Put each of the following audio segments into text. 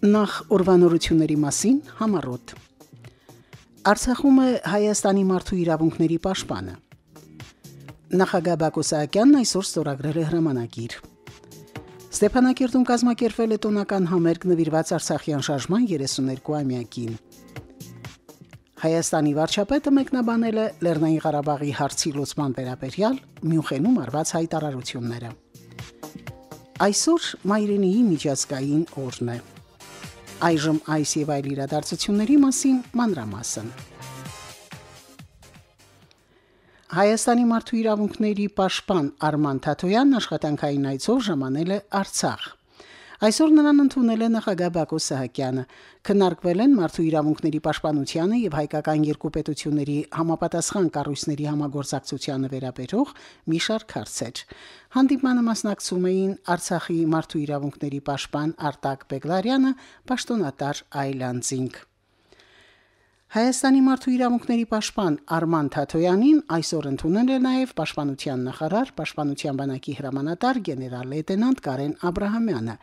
Նախ ուրվանորությունների մասին համառոտ։ Արցախում է Հայաստանի մարդու իրավունքների պաշտպանը։ Նախագահ Բակո Սահակյանն այսօր ստորագրել է հրամանագիր։ Ստեփանակերտում կազմակերպվել է տոնական համերգ նվիրված Արցախյան շարժման 32-ամյակին։ Հայաստանի վարչապետը մեկնաբանել է Լեռնային Ղարաբաղի հարցի լուծման վերաբերյալ Մյունխենում արված հայտարարությունները։ Այսօր Մայրենիի միջազգային օրն է։ Այժմ այս եւ այլ իրադարձությունների մասին մանրամասն։ Հայաստանի մարդու իրավունքների պաշտպան Արման Թաթոյանն աշխատանքային այցով ժամանել է Արցախ։ Այսօր նրան ընդունել է նախագահ Բակո Սահակյանը։ Քննարկվել են մարդու իրավունքների պաշտպանությանը եւ հայկական երկու պետությունների համապատասխան կառույցների համագործակցությանը վերաբերող մի շարք հարցեր։ Հանդիպմանը մասնակցում էին Արցախի մարդու իրավունքների պաշտպան Արտակ Բեգլարյանը, պաշտոնատար Այլանդզինգ։ Հայաստանի մարդու իրավունքների պաշտպան Արման Թաթոյանին այսօր ընդունել է նաև պաշտպանության նախարար, պաշտպանության բանակի հրամանատար գեներալ լեյտենանտ Կարեն Աբ รา համյանը։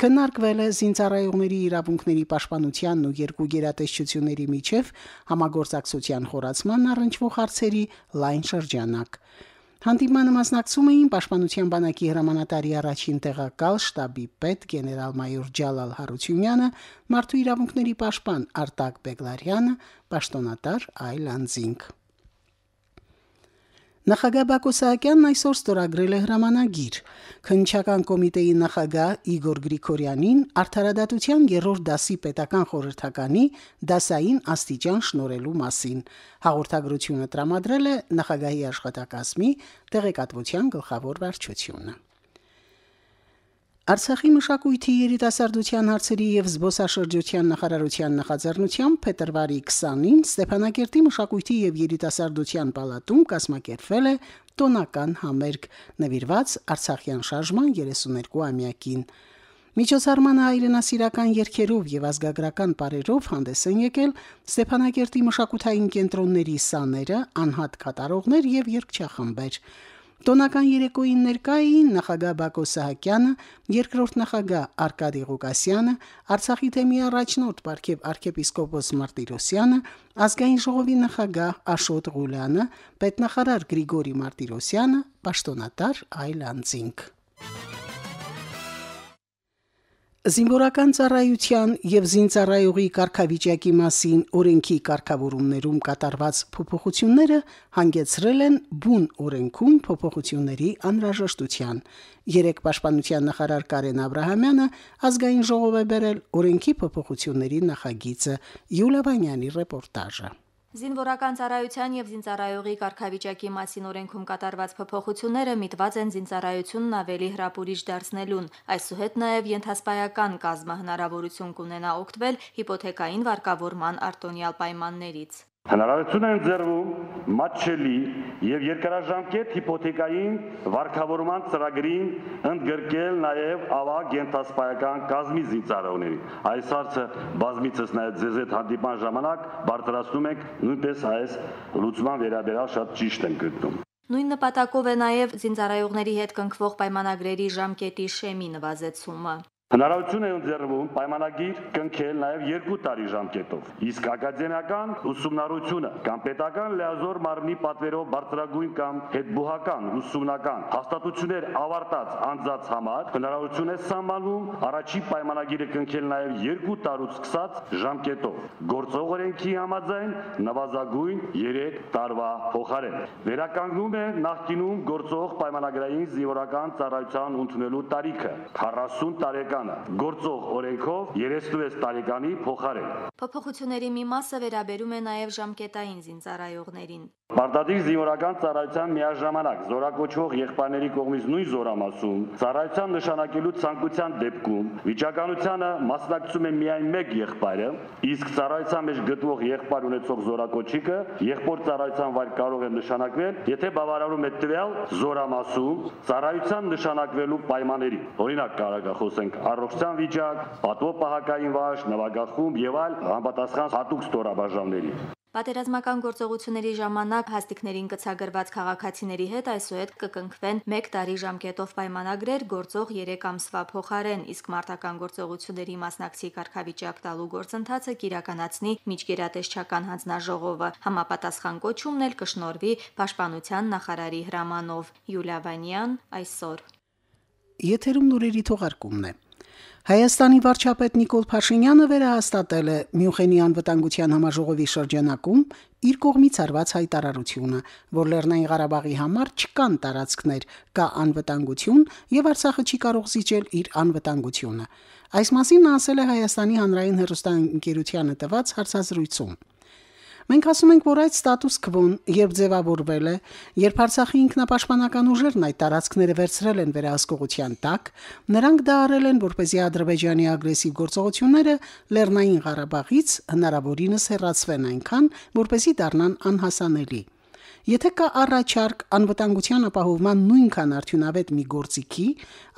Քննարկվել է զինծառայողների իրավունքների պաշտպանությանն ու երկու գերատեսչությունների միջև համագործակցության խորացման առնչվող հարցերի լայն շրջանակ։ Հանդիպմանը մասնակցում էին Պաշտպանության բանակի հրամանատարի առաջին տեղակալ շտաբի պետ գեներալ-մայոր Ջալալ Հարությունյանը, մարդու իրավունքների պաշտպան Արտակ Բեգլարյանը, պաշտոնատար Այլանդզինգ։ Նախագահ Բակո Սահակյանն այսօր ստորագրել է հրամանագիր քննչական կոմիտեի նախագահ Իգոր Գրիգորյանին արդարադատության երրորդ դասի պետական խորհրդականի դասային աստիճան շնորելու մասին։ Հաղորդագրությունը տրամադրել է նախագահի աշխատակազմի տեղեկատվության գլխավոր վարչությունը։ Արցախի մշակույթի երիտասարդության հարցերի եւ զբոսաշրջության նախարարության նախաձեռնությամբ փետրվարի 20-ին Ստեփանակերտի մշակույթի եւ երիտասարդության պալատում կազմակերպվել է տոնական համերգ նվիրված Արցախյան շարժման 32-ամյակին։ Միջոցառմանը հայրենասիրական երգերով եւ ազգագրական բարերով հանդես են եկել Ստեփանակերտի մշակութային կենտրոնների սաները, անհատ կատարողներ եւ երգչախմբեր։ Տոնական երեկոյին ներկա էին նախագահ Բակո Սահակյանը, երկրորդ նախագահ Արկադի Ղուկասյանը, Արցախի թեմի առաջնորդ Պարքև arczepiskopos Մարտիրոսյանը, ազգային ժողովի նախագահ Աշոտ Ղուլյանը, պետնախարար Գրիգորի Մարտիրոսյանը, պաշտոնատար Այլանդզինգ։ Զինվորական ծառայության եւ զինծառայողի կարգավիճակի մասին օրենքի կարգավորումներում կատարված փոփոխությունները հանգեցրել են բուն օրենքում փոփոխությունների անհրաժեշտության։ Երեք պաշտպանության նախարար Կարեն Աբ รา համյանը ազգային ժողով է բերել օրենքի փոփոխությունների նախագիծը Յուլիա Վանյանի ռեպորտաժը։ Զինվորական ծառայության եւ զինծառայողի կարգավիճակի մասին օրենքում կատարված փոփոխությունները միտված են զինծառայությունն ավելի հրապուրիչ դարձնելուն։ Այսուհետ նաեւ ենթասպայական կազմը հնարավորություն կունենա օգտվել հիպոթեկային վարկավորման արտոնյալ պայմաններից։ Հնարավորություն են ձեռվում մատչելի եւ երկարաժամկետ հիպոթեկային վարկավորման ծրագրին ընդգրկել նաեւ ավագ ենթասպայական կազմի զինծառայողների։ Այս հարցը բազմիցս նաեւ ձեզ հետ հանդիպան ժամանակ բարձրացնում ենք նույնպես այս լուծման վերաբերյալ շատ ճիշտ եմ գտնում։ Նույն նպատակով է նաև զինծառայողների հետ կնքվող պայմանագրերի ժամկետի շեմի նվազեցումը։ Հնարավորություն է ընձեռվում պայմանագիր կնքել նաև երկու տարի ժամկետով, իսկ ակադեմիական ուսումնառությունը կամ պետական լիազոր մարմնի պատվերով բարձրագույն կամ հետբուհական ուսումնական հաստատություններ ավարտած անձած համար հնարավորություն է սահմանվում առաջի պայմանագիրը կնքել նաև երկու տարուց սկսած ժամկետով, գործող օրենքի համաձայն նվազագույն 3 տարվա փոխարեն։ Վերականգնում է նախկինում գործող պայմանագրային զինվորական ծառայության ընդունելու տարիքը 40 տարեկան տարեկանը, գործող օրենքով 36 տարեկանի փոխարեն։ Փոփոխությունների մի մասը վերաբերում է նաև ժամկետային զինծառայողներին։ Պարտադիր զինվորական ծառայության միաժամանակ զորակոչվող եղբայրների կողմից նույն զորամասում ծառայության նշանակելու ցանկության դեպքում վիճականությանը մասնակցում է միայն մեկ եղբայրը, իսկ ծառայության մեջ գտնվող եղբայր ունեցող զորակոչիկը եղբոր ծառայության վայր կարող է նշանակվել, եթե բավարարում է տվյալ զորամասում ծառայության նշանակվելու պայմանների։ Օրինակ կարող է խոսենք առողջության վիճակ, պատվո պահակային վարժ, նվագախումբ եւ այլ համապատասխան հատուկ ստորաբաժանների։ Պատերազմական գործողությունների ժամանակ հաստիկներին կցագրված քաղաքացիների հետ այսուհետ կկնքվեն 1 տարի ժամկետով պայմանագրեր գործող 3 ամսվա փոխարեն, իսկ մարտական գործողությունների մասնակցի կարգավիճակ տալու գործընթացը կիրականացնի միջգերատեսչական հանձնաժողովը։ Համապատասխան կոչումն էլ կշնորվի Պաշտպանության նախարարի հրամանով։ Յուլիա Վանյան այսօր։ Եթերում նորերի թողարկումն է։ Հայաստանի վարչապետ Նիկոլ Փաշինյանը վերահաստատել է Մյունխենի անվտանգության համաժողովի շրջանակում իր կողմից արված հայտարարությունը, որ Լեռնային Ղարաբաղի համար չկան տարածքներ, կա անվտանգություն եւ Արցախը չի կարող զիջել իր անվտանգությունը։ Այս մասին նա ասել է Հայաստանի հանրային հեռուստաընկերությանը տված հարցազրույցում։ Մենք ասում ենք, որ այդ ստատուս քվոն, երբ ձևավորվել է, երբ Արցախի ինքնապաշտպանական ուժերն այդ տարածքները վերցրել են վերահսկողության տակ, նրանք դա արել են, որպեսզի Ադրբեջանի ագրեսիվ գործողությունները Լեռնային Ղարաբաղից հնարավորինս հեռացվեն այնքան, որպեսզի դառնան անհասանելի։ Եթե կա առաջարկ անվտանգության ապահովման նույնքան արդյունավետ մի գործիքի,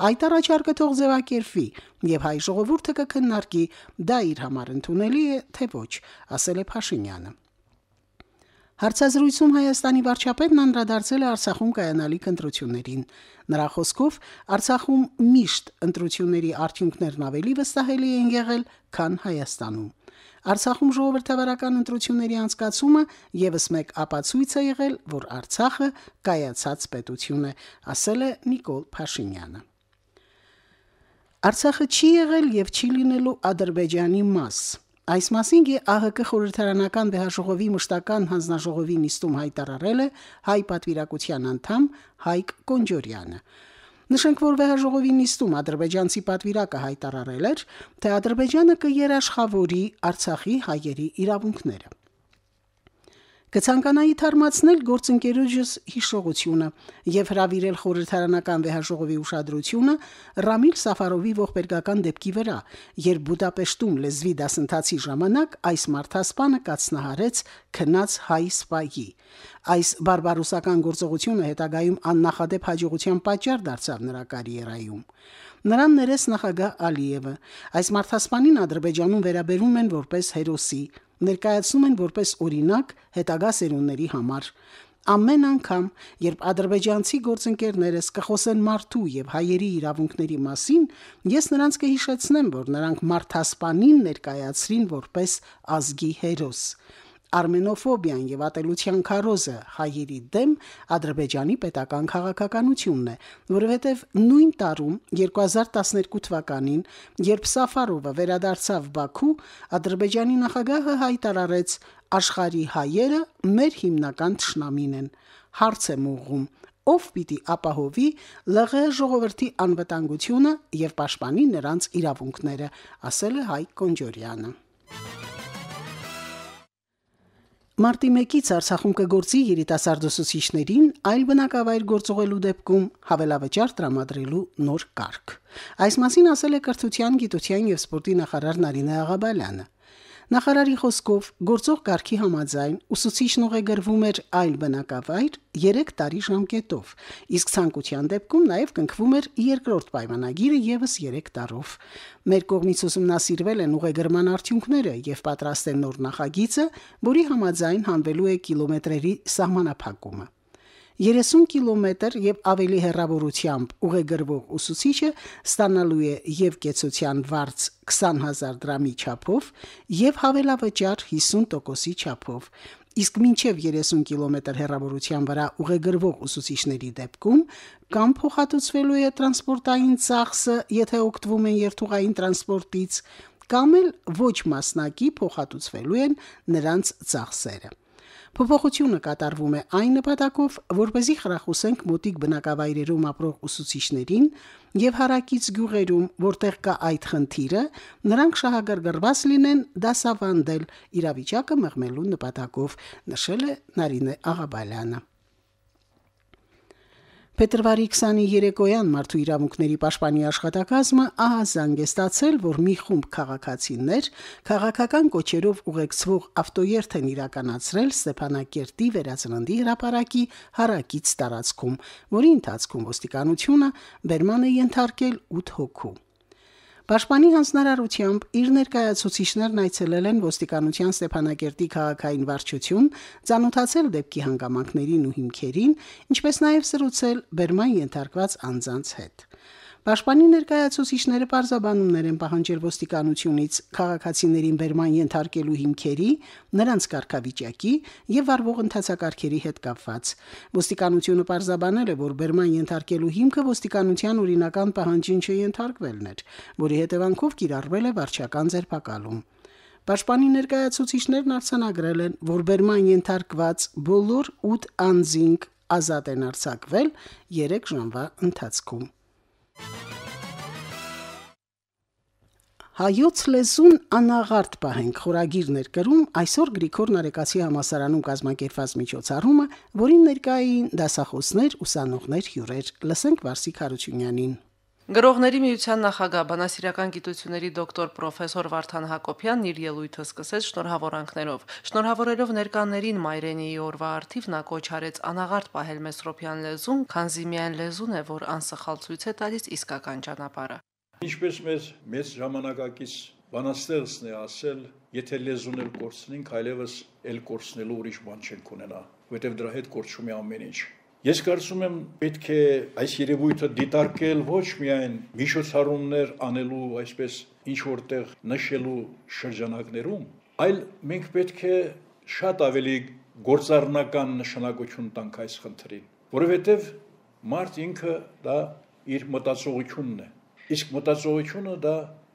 այդ առաջարկը թող ձևակերպվի եւ հայ ժողովուրդը կքննարկի դա իր համար ընդունելի է թե ոչ, ասել է Փաշինյանը։ Հարցազրույցում Հայաստանի վարչապետն անդրադարձել է Արցախում կայանալիք ընտրություններին։ Նրա խոսքով Արցախում միշտ ընտրությունների արդյունքներն ավելի վստահելի են եղել, քան Հայաստանում։ Արցախում ժողովրդավարական ընտրությունների անցկացումը եւս մեկ ապացույց է եղել, որ Արցախը կայացած պետություն է, ասել է Նիկոլ Փաշինյանը։ Արցախը չի եղել եւ չի լինելու Ադրբեջանի մաս։ Այս մասին ԳԱՀԿ խորհրդարանական վեհաժողովի մշտական հանձնաժողովի նիստում հայտարարել է հայ պատվիրակության անդամ Հայկ Կոնջորյանը։ Նշենք, որ վեհաժողովի նիստում ադրբեջանցի պատվիրակը հայտարարել էր, թե Ադրբեջանը կերաշխավորի Արցախի հայերի իրավունքները։ Կցանկանայի թարմացնել գործընկերոջս հիշողությունը եւ հravirել խորհրդարանական վեհաժողովի ուշադրությունը Ռամիլ Սաֆարովի ողբերգական դեպքի վրա, երբ Բուդապեշտում լեզվի դասընթացի ժամանակ այս մարդասպանը կացնահարեց քնած հայ սպայի։ Այս բարբարոսական գործողությունը հետագայում աննախադեպ հաջողության պատճառ դարձավ նրա կարիերայում։ Նրան ներես նախագահ Ալիևը այս մարդասպանին Ադրբեջանում վերաբերում են որպես հերոսի, ներկայացնում են որպես օրինակ հետագա սերունդների համար։ Ամեն անգամ, երբ ադրբեջանցի գործընկերներս կխոսեն մարդու եւ հայերի իրավունքների մասին, ես նրանց կհիշեցնեմ, որ նրանք մարդասպանին ներկայացրին որպես ազգի հերոս արմենոֆոբիան եւ ատելության քարոզը հայերի դեմ Ադրբեջանի պետական քաղաքականությունն է, որովհետեւ նույն տարում 2012 թվականին, երբ Սաֆարովը վերադարձավ Բաքու, Ադրբեջանի նախագահը հայտարարեց աշխարի հայերը մեր հիմնական ճշնամին են։ Հարց եմ ուղղում ով պիտի ապահովի ԼՂ ժողովրդի անվտանգությունը եւ պաշտպանի նրանց իրավունքները, ասել է Հայ Կոնջորյանը։ Մարտի 1-ից Արցախում կգործի երիտասարդ ուսուցիչներին այլ բնակավայր գործողելու դեպքում հավելավճար տրամադրելու նոր կարգ։ Այս մասին ասել է Կրթության, Գիտության եւ Սպորտի նախարար Նարինե Աղաբալյանը։ Նախարարի խոսքով գործող կարգի համաձայն ուսուցիչն ուղեգրվում էր այլ բնակավայր 3 տարի ժամկետով, իսկ ցանկության դեպքում նաև կնքվում էր երկրորդ պայմանագիրը եւս 3 տարով։ Մեր կողմից ուսումնասիրվել են ուղեգրման արդյունքները եւ պատրաստ է նոր նախագիծը, որի համաձայն հանվելու է կիլոմետրերի սահմանափակումը։ 30 կիլոմետր եւ ավելի հեռավորությամբ ուղեգրվող ուսուցիչը ստանալու է եւ կեցության վարձ 20000 դրամի չափով եւ հավելավճար 50%-ի չափով իսկ մինչև 30 կիլոմետր հեռավորության վրա ուղեգրվող ուսուցիչների դեպքում կամ փոխհատուցվելու է տրանսպորտային ծախսը, եթե օգտվում են երթուղային տրանսպորտից, կամ էլ ոչ մասնակի փոխհատուցվելու են նրանց ծախսերը։ Փոփոխությունը կատարվում է այն նպատակով, որպեսզի խրախուսենք մոտիկ բնակավայրերում ապրող ուսուցիչներին եւ հարակից գյուղերում, որտեղ կա այդ խնդիրը, նրանք շահագրգռված լինեն դասավանդել իրավիճակը մղմելու նպատակով, նշել է Նարինե Աղաբալյանը։ Փետրվարի 23-օյան մարդու իրավունքների պաշտպանի աշխատակազմը ահազանգ է ստացել, որ մի խումբ քաղաքացիներ քաղաքական կոչերով ուղեկցվող ավտոերթ են իրականացրել Ստեփանակերտի վերածննդի հրապարակի հարակից տարածքում, որի ընթացքում ոստիկանությունը բերման է ենթարկել 8 հոգու։ Պաշտպանի հանձնարարությամբ իր ներկայացուցիչներն այցելել են ոստիկանության Ստեփանակերտի քաղաքային վարչություն, ցանոթացել դեպքի հանգամանքներին ու հիմքերին, ինչպես նաև սրուցել բերման ենթարկված անձանց հետ։ Պաշտպանի ներկայացուցիչները բարձաբանումներ են պահանջել ոստիկանությունից քաղաքացիներին բերման ենթարկելու հիմքերի, նրանց կարգավիճակի եւ վարվող ընթացակարգերի հետ կապված։ Ոստիկանությունը բարձաբանել է, որ բերման ենթարկելու հիմքը ոստիկանության օրինական պահանջին չենթարկվելն էր, որի հետևանքով կիրառվել է վարչական ձերբակալում։ Պաշտպանի ներկայացուցիչներն արձանագրել են, որ բերման ենթարկված բոլոր 8 անձինք ազատ են արձակվել 3 ժամվա ընթացքում։ Հայոց լեզուն անաղարտ պահենք խորագիր ներկրում այսօր Գրիգոր Նարեկացի համասարանում կազմակերպված միջոցառումը, որին ներկային դասախոսներ, ուսանողներ, հյուրեր։ Լսենք Վարսիկ Հարությունյանին։ Գրողների միության նախագահ բանասիրական գիտությունների դոկտոր պրոֆեսոր Վարդան Հակոբյանն իր ելույթը սկսեց շնորհավորանքներով։ Շնորհավորելով ներկաներին Մայրենիի օրվա արթիվ նա կոչ արեց անաղարտ պահել Մեսրոպյան լեզուն, քանզի միայն լեզուն է, որ անսխալ ցույց է տալիս իսկական ճանապարհը։ Ինչպես մեր մեծ ժամանակակից բանաստեղծն է ասել, եթե լեզուն էլ կորցնենք, այլևս էլ կորցնելու ուրիշ բան չենք ունենա, որովհետև դրա հետ կորչում է ամեն ինչ։ Ես կարծում եմ պետք է այս երևույթը դիտարկել ոչ միայն միջոցառումներ անելու, այսպես ինչ որտեղ նշելու շրջանակներում, այլ մենք պետք է շատ ավելի գործառնական նշանակություն տանք այս խնդրին, որովհետև մարդ ինքը դա իր մտածողությունն է Իսկ մտածողությունը դա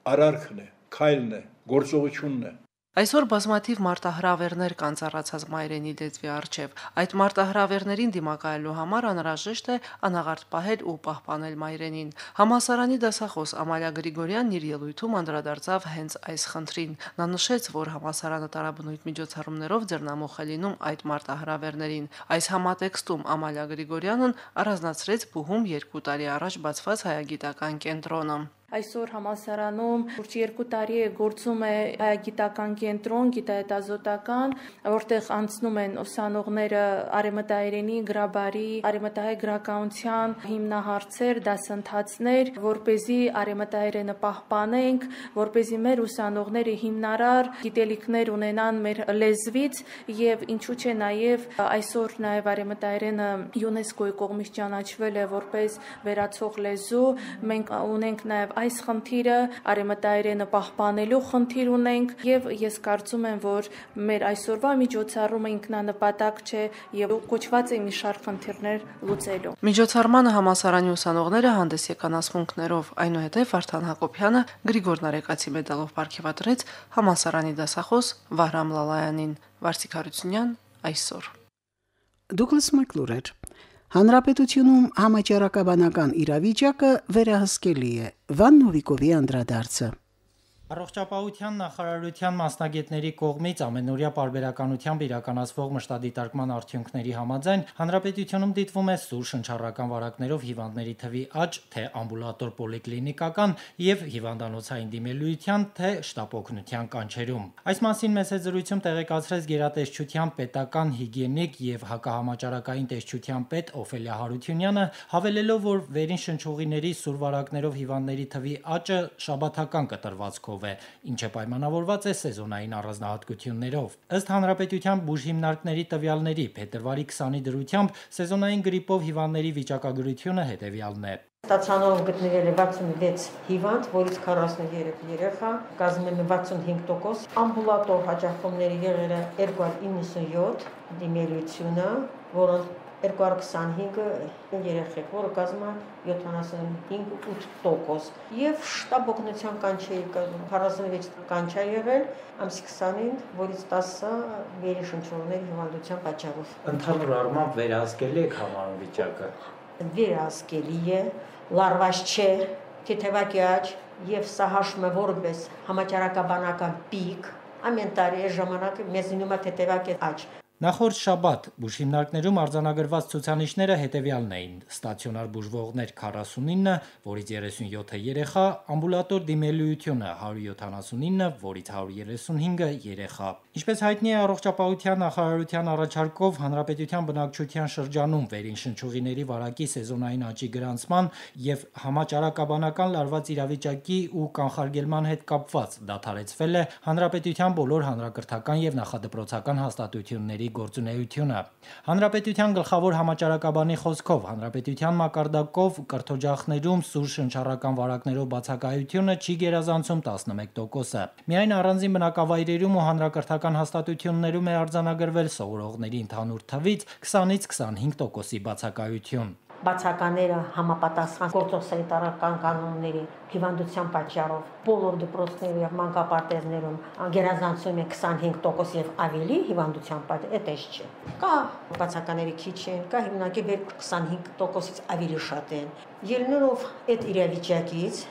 արարքն է, քայլն է, գործողությունն է։ Այսօր բազմաթիվ մարտահրավերներ կան ծառացած մայրենի լեզվի արչև։ Այդ մարտահրավերներին դիմակայելու համար անհրաժեշտ է անաղարտ պահել ու պահպանել մայրենին։ Համասարանի դասախոս Ամալիա Գրիգորյանն իր ելույթում անդրադարձավ հենց այս խնդրին։ Նա նշեց, որ համասարանը տարաբնույթ միջոցառումներով ձեռնամուխ է լինում այդ մարտահրավերներին։ Այս համատեքստում Ամալիա Գրիգորյանն առանձնացրեց Բուհում 2 տարի առաջ բացված հայագիտական կենտրոնը։ Այսօր համասարանում շուրջ 2 տարի է գործում է հայագիտական կենտրոն, գիտահետազոտական, որտեղ անցնում են ուսանողները արեմտայերենի, գրաբարի, արեմտահայ գրականության հիմնահարցեր, դասընթացներ, որ เป զի արեմտայերենը պահպանենք, որ เป զի մեր ուսանողները հիմնարար գիտելիքներ ունենան մեր լեզվից եւ ինչու՞ չէ նաեւ այսօր նաեւ արեմտայերենը ՅՈՒՆԵՍԿՕ-ի կողմից ճանաչվել է որպես վերացող լեզու։ Մենք ունենք նաեւ այս խնդիրը արեմտայրենը պահպանելու խնդիր ունենք եւ ես կարծում եմ, որ մեր այսօրվա միջոցառումը ինքնանպատակ չէ եւ կոչված է մի շարք խնդիրներ լուծելու։ Միջոցառմանը համասարանի ուսանողները հանդես եկան ասմունքներով, այնուհետև Վարդան Հակոբյանը Գրիգոր Նարեկացի մեդալով ապարգևատրեց համասարանի դասախոս Վահրամ Լալայանին։ Վարսիկ Հարությունյան այսօր Դուգլաս Մակլուրեր Հանրապետությունում համաճարակաբանական իրավիճակը վերահսկելի է։ Վան Նովիկովի անդրադարձը Առողջապահության նախարարության մասնագետների կողմից ամենօրյա պարբերականությամբ իրականացվող մշտադիտարկման արդյունքների համաձայն հանրապետությունում դիտվում է սուր շնչառական վարակներով հիվանդների թվի աճ, թե ամբուլատոր պոլիկլինիկական եւ հիվանդանոցային դիմելույթյան, թե շտապօգնության կանչերում։ Այս մասին մեծ զրույցում տեղեկացրեց գերատեսչության պետական հիգիենիկ եւ հակահամաճարակային տեսչության պետ Օֆելիա Հարությունյանը, հավելելով, որ վերին շնչուղիների սուր վարակներով հիվանդների թվի աճը շաբաթական կտրվածքով գնով է, ինչը պայմանավորված է սեզոնային առանձնահատկություններով։ Ըստ հանրապետության բուժհիմնարկների տվյալների փետրվարի 20-ի դրությամբ սեզոնային գրիպով հիվանդների վիճակագրությունը հետևյալն է. Ստացանողում գտնվել է 66 հիվանդ, որից 43 երեխա, կազմում է 65%, ամբուլատոր հաճախումների եղել է 297 դիմելությունը, որոնց 225 երեխեք, որը կազմում է 75-8% եւ շտաբ օգնության կանչեի կազմում 46 կանչա եղել ամսի 20-ին, որից 10-ը վերի շնչողների հիվանդության պատճառով։ Ընդհանուր առմամբ վերահսկելի է համարում վիճակը։ Վերահսկելի է, լարված չէ, թեթևակի աճ եւ սա հաշվում է որպես համաճարակաբանական պիկ ամեն տարի այս ժամանակը մեզ լինում է թեթևակի աճ Նախորդ շաբաթ բուժ հիմնարկներում արձանագրված ցուցանիշները հետևյալն էին. ստացիոնար բուժվողներ 49, որից 37-ը երեխա, ամբուլատոր դիմելույությունը 179, որից 135-ը երեխա։ Ինչպես հայտնի է առողջապահության նախարարության առաջարկով հանրապետության բնակչության շրջանում վերին շնչուղիների վարակի սեզոնային աճի գրանցման եւ համաճարակաբանական լարված իրավիճակի ու կանխարգելման հետ կապված դադարեցվել է հանրապետության բոլոր հանրակրթական եւ նախադպրոցական հաստատությունների գործունեությունը։ Հանրապետության գլխավոր համաճարակաբանի խոսքով հանրապետության մակարդակով կրթօջախներում սուր շնչառական վարակներով բացակայությունը չի գերազանցում 11%-ը։ Միայն առանձին բնակավայրերում ու հանրակրթական հաստատություններում է արձանագրվել սովորողների ընդհանուր թվից 20-ից 25%-ի բացակայություն բացակաները համապատասխան գործող սանիտարական կանոնների հիվանդության պատճառով բոլոր դպրոցներում եւ մանկապարտեզներում գերազանցում է 25% եւ ավելի հիվանդության պատճառ, դա չէ։ Կա բացականների քիչ են, կա հիմնակի 25%-ից ավելի շատ են։ Ելնելով այդ իրավիճակից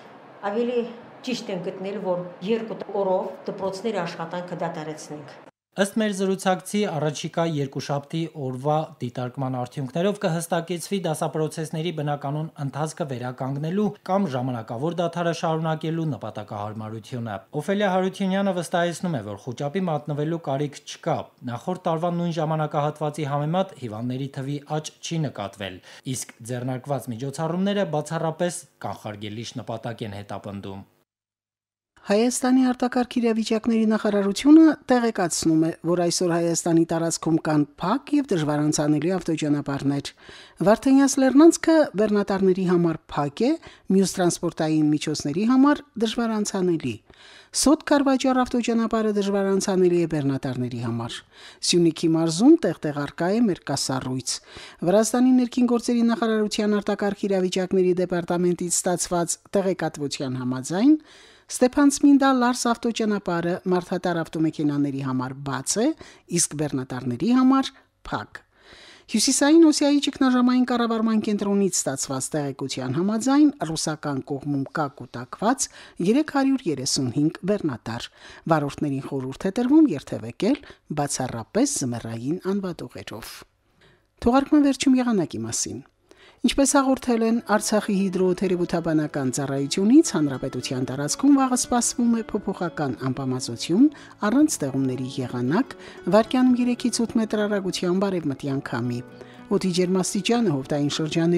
ավելի ճիշտ են գտնել, որ երկու օրով դպրոցների աշխատանքը դադարեցնենք։ Ըստ մեր զրուցակցի առաջիկա երկուշաբթի օրվա դիտարկման արդյունքներով կհստակեցվի դասապրոցեսների բնականոն ընթացքը վերականգնելու կամ ժամանակավոր դադարը շարունակելու նպատակահարմարությունը։ Օֆելիա Հարությունյանը վստահեցնում է, որ խոճապի մատնվելու կարիք չկա։ Նախորդ տարվա նույն ժամանակահատվածի համեմատ հիվանդների թվի աճ չի նկատվել, իսկ ձեռնարկված միջոցառումները բացառապես կանխարգելիչ նպատակ են հետապնդում։ Հայաստանի արտակարգ իրավիճակների նախարարությունը տեղեկացնում է, որ այսօր Հայաստանի տարածքում կան փակ եւ դժվարանցանելի ավտոճանապարհներ։ Վարդենյաց Լեռնանցքը բեռնատարների համար փակ է, մյուս տրանսպորտային միջոցների համար դժվարանցանելի։ Սոտ Կարվաճար ավտոճանապարհը դժվարանցանելի է բեռնատարների համար։ Սյունիքի մարզում տեղտեղ արկա է մերկասառույց։ Վրաստանի ներքին գործերի նախարարության արտակարգ իրավիճակների դեպարտամենտից ստացված տեղեկատվության համաձայն Ստեփանցմինդա Լարս ավտոճանապարհը մարդատար ավտոմեքենաների համար բաց է, իսկ բեռնատարների համար փակ։ Հյուսիսային Օսիայի ճգնաժամային կառավարման կենտրոնից ստացված տեղեկության համաձայն ռուսական կողմում կա կուտակված 335 բեռնատար։ Վարորդներին խորհուրդ է տրվում երթևեկել բացառապես զմռային անվատողերով։ Թողարկման վերջում եղանակի մասին։ Ինչպես հաղորդել են Արցախի հիդրոթերապևտաբանական ծառայությունից, հանրապետության տարածքում վաղը սպասվում է փոփոխական անբավարարություն առանց ստեղումների եղանակ, վարկյանում 3-ից 8 մետր հեռագությամբ արևմտյան քամի։ Օդի ջերմաստիճանը հովտային շրջաններում